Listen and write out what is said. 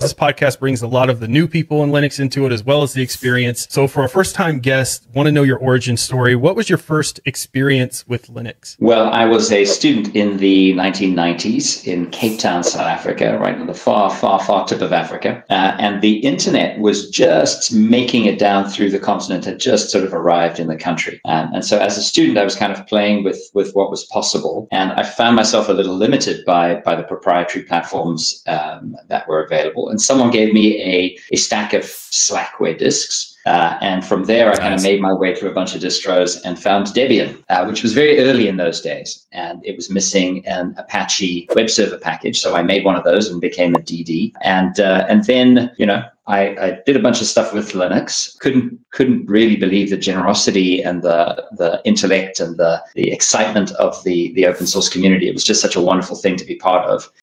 This podcast brings a lot of the new people in Linux into it as well as the experience. So for a first time guest, want to know your origin story. What was your first experience with Linux? Well, I was a student in the 1990s in Cape Town, South Africa, right in the far, far, far tip of Africa. Uh, and the internet was just making it down through the continent, had just sort of arrived in the country. Um, and so as a student, I was kind of playing with, with what was possible. And I found myself a little limited by, by the proprietary platforms um, that were available and someone gave me a, a stack of Slackware disks. Uh, and from there, I nice. kind of made my way through a bunch of distros and found Debian, uh, which was very early in those days. And it was missing an Apache web server package. So I made one of those and became a DD. And, uh, and then, you know, I, I, did a bunch of stuff with Linux. Couldn't couldn't really believe the generosity and the the intellect and the the excitement of the the open source community. It was just such a wonderful thing to be part of.